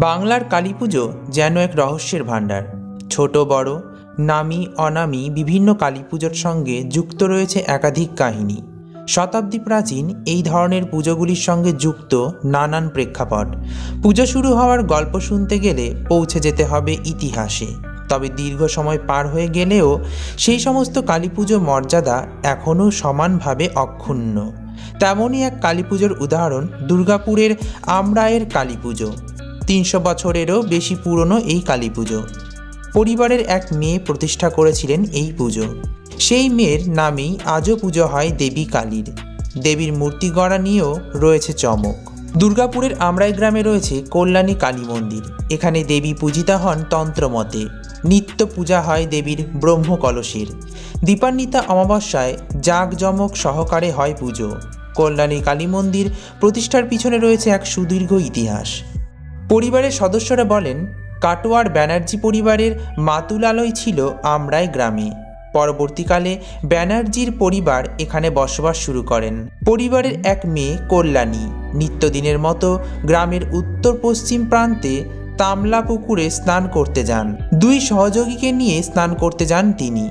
বাংলার কালী পুজো যেন এক রহস্যের ভাণ্ডার। ছোট, বড়, নামি, অনামি বিভিন্ন কালী পুজোর সঙ্গে যুক্ত রয়েছে একাধিক কাহিনী। শতাব্দী প্রাচীন এই ধরনের পুজোগুলির সঙ্গে যুক্ত নানান প্রেক্ষাপট। পুজো শুরু হওয়ার গল্প শুনতে গেলে পৌঁছে যেতে হবে ইতিহাসে। তবে দীর্ঘ সময় পার হয়ে গেলেও সেই সমস্ত কালী পুজো মর্যাদা এখনও সমানভাবে অক্ষুণ্ণ। তেমনই এক কালী পুজোর উদাহরণ দুর্গাপুরের আমরায়ের কালী পুজো তিনশো বছরেরও বেশি পুরনো এই কালী পুজো পরিবারের এক মেয়ে প্রতিষ্ঠা করেছিলেন এই পুজো। সেই মেয়ের নামেই আজও পুজো হয় দেবী কালীর। দেবীর মূর্তি গড়া নিয়েও রয়েছে চমক। দুর্গাপুরের আমরাই গ্রামে রয়েছে কল্যাণী কালী মন্দির। এখানে দেবী পূজিতা হন তন্ত্রমতে। নিত্য পূজা হয় দেবীর ব্রহ্ম কলসের দীপান্বিতা অমাবস্যায় জাঁকজমক সহকারে হয় পুজো। কল্যাণী কালী মন্দির প্রতিষ্ঠার পিছনে রয়েছে এক সুদীর্ঘ ইতিহাস। পরিবারের সদস্যরা বলেন, কাটোয়ার ব্যানার্জি পরিবারের মাতুলালয় ছিল আমরাই গ্রামে। পরবর্তীকালে ব্যানার্জির পরিবার এখানে বসবাস শুরু করেন। পরিবারের এক মেয়ে কল্যাণী। নিত্যদিনের মতো গ্রামের উত্তর পশ্চিম প্রান্তে তামলা পুকুরে স্নান করতে যান। দুই সহযোগীকে নিয়ে স্নান করতে যান তিনি।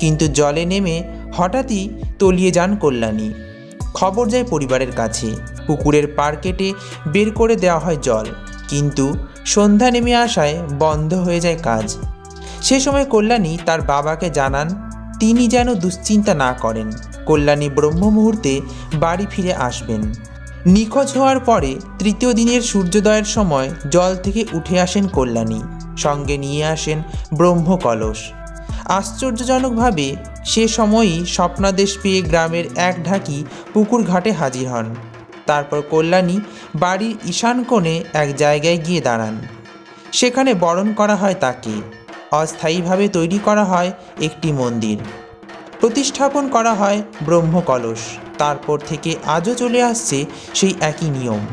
কিন্তু জলে নেমে হঠাৎই তলিয়ে যান কল্যাণী। খবর যায় পরিবারের কাছে। পুকুরের পার কেটে বের করে দেওয়া হয় জল। কিন্তু সন্ধ্যা নেমে আসায় বন্ধ হয়ে যায় কাজ। সে সময় কল্যাণী তার বাবাকে জানান, তিনি যেন দুশ্চিন্তা না করেন। কল্যাণী ব্রহ্ম মুহূর্তে বাড়ি ফিরে আসবেন। নিখোঁজ হওয়ার পরে তৃতীয় দিনের সূর্যোদয়ের সময় জল থেকে উঠে আসেন কল্যাণী। সঙ্গে নিয়ে আসেন ব্রহ্ম কলস আশ্চর্যজনকভাবে সে সময়ই স্বপ্নাদেশ পেয়ে গ্রামের এক ঢাকি পুকুর ঘাটে হাজির হন। তারপর কল্যাণী বাড়ির ঈশান কোণে এক জায়গায় গিয়ে দাঁড়ান। সেখানে বরণ করা হয় তাকে। অস্থায়ীভাবে তৈরি করা হয় একটি মন্দির। প্রতিস্থাপন করা হয় ব্রহ্মকলস। তারপর থেকে আজও চলে আসছে সেই একই নিয়ম।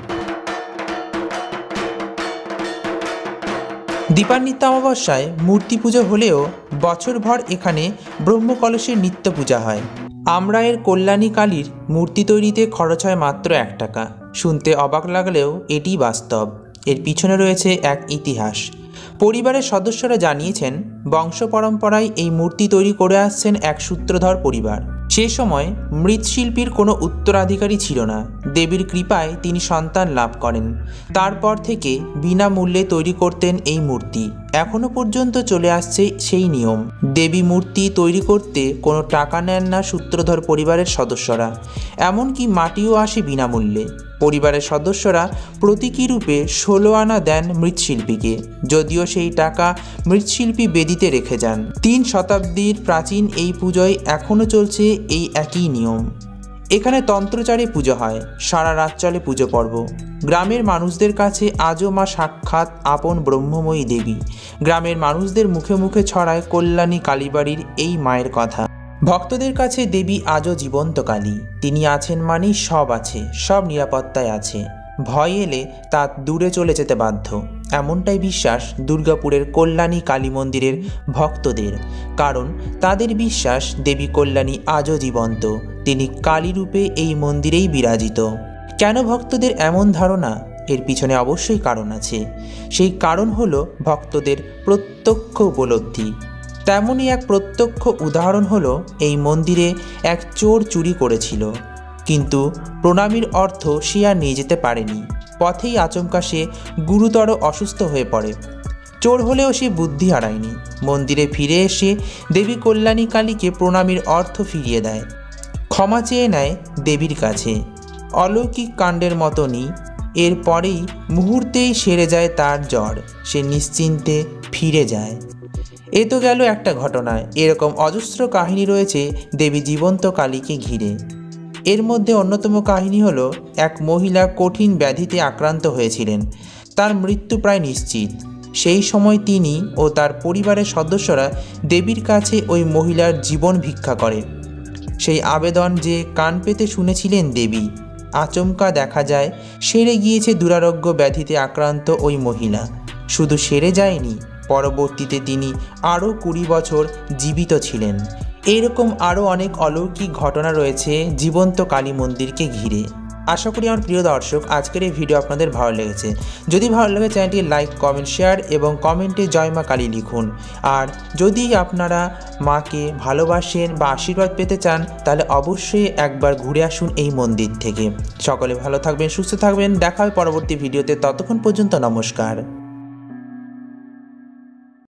দীপান্বিতা অমাবস্যায় মূর্তি পুজো হলেও বছরভর এখানে ব্রহ্মকলসের নিত্য পূজা হয়। আমরা এর কল্যাণী কালীর মূর্তি তৈরিতে খরচ হয় মাত্র এক টাকা। শুনতে অবাক লাগলেও এটি বাস্তব। এর পিছনে রয়েছে এক ইতিহাস। পরিবারের সদস্যরা জানিয়েছেন, বংশ পরম্পরায় এই মূর্তি তৈরি করে আসছেন এক সূত্রধর পরিবার। সে সময় মৃৎশিল্পীর কোনো উত্তরাধিকারী ছিল না। দেবীর কৃপায় তিনি সন্তান লাভ করেন। তারপর থেকে বিনামূল্যে তৈরি করতেন এই মূর্তি। এখনও পর্যন্ত চলে আসছে সেই নিয়ম। দেবী মূর্তি তৈরি করতে কোনো টাকা নেন না সূত্রধর পরিবারের সদস্যরা। এমনকি মাটিও আসে বিনামূল্যে। পরিবারের সদস্যরা প্রতীকী রূপে ষোলো আনা দেন মৃৎশিল্পীকে, যদিও সেই টাকা মৃৎশিল্পী বেদিতে রেখে যান। তিন শতাব্দীর প্রাচীন এই পুজোয় এখনও চলছে এই একই নিয়ম। এখানে তন্ত্রচারে পুজো হয়, সারা রাত চলে পুজো পর্ব। গ্রামের মানুষদের কাছে আজও মা সাক্ষাৎ আপন ব্রহ্মময়ী দেবী। গ্রামের মানুষদের মুখে মুখে ছড়ায় কল্যাণী কালীবাড়ির এই মায়ের কথা। ভক্তদের কাছে দেবী আজও জীবন্ত কালী। তিনি আছেন মানেই সব আছে, সব নিরাপত্তায় আছে। ভয় এলে তা দূরে চলে যেতে বাধ্য। এমনটাই বিশ্বাস দুর্গাপুরের কল্যাণী কালী মন্দিরের ভক্তদের। কারণ তাদের বিশ্বাস দেবী কল্যাণী আজও জীবন্ত। তিনি কালী রূপে এই মন্দিরেই বিরাজিত। কেন ভক্তদের এমন ধারণা? এর পিছনে অবশ্যই কারণ আছে। সেই কারণ হলো ভক্তদের প্রত্যক্ষ উপলব্ধি। তেমনই এক প্রত্যক্ষ উদাহরণ হলো, এই মন্দিরে এক চোর চুরি করেছিল। কিন্তু প্রণামীর অর্থ সে আর নিয়ে যেতে পারেনি। পথেই আচমকা সে গুরুতর অসুস্থ হয়ে পড়ে। চোর হলেও সে বুদ্ধি হারায়নি। মন্দিরে ফিরে এসে দেবী কল্যাণী কালীকে প্রণামীর অর্থ ফিরিয়ে দেয়। ক্ষমা চেয়ে নেয় দেবীর কাছে। অলৌকিক কাণ্ডের মতনই এরপরেই মুহূর্তেই সেরে যায় তার জ্বর। সে নিশ্চিন্তে ফিরে যায়। এ তো গেল একটা ঘটনা। এরকম অজস্র কাহিনী রয়েছে দেবী জীবন্ত কালীকে ঘিরে। এর মধ্যে অন্যতম কাহিনী হলো, এক মহিলা কঠিন ব্যাধিতে আক্রান্ত হয়েছিলেন। তার মৃত্যু প্রায় নিশ্চিত। সেই সময় তিনি ও তার পরিবারের সদস্যরা দেবীর কাছে ওই মহিলার জীবন ভিক্ষা করে। সেই আবেদন যে কান পেতে শুনেছিলেন দেবী, আচমকা দেখা যায়, সেরে গিয়েছে দুরারোগ্য ব্যাধিতে আক্রান্ত ওই মহিলা। শুধু সেরে যায়নি পরবর্তীতে তিনি আরও কুড়ি বছর জীবিত ছিলেন। এরকম আরও অনেক অলৌকিক ঘটনা রয়েছে জীবন্ত কালী মন্দিরকে ঘিরে। আশা করি আমার প্রিয় দর্শক, আজকের এই ভিডিও আপনাদের ভালো লেগেছে। যদি ভালো লাগে, চ্যানেলটি লাইক, কমেন্ট, শেয়ার এবং কমেন্টে জয় মা কালী লিখুন। আর যদি আপনারা মাকে ভালোবাসেন বা আশীর্বাদ পেতে চান, তাহলে অবশ্যই একবার ঘুরে আসুন এই মন্দির থেকে। সকলে ভালো থাকবেন, সুস্থ থাকবেন। দেখা হবে পরবর্তী ভিডিওতে। ততক্ষণ পর্যন্ত নমস্কার।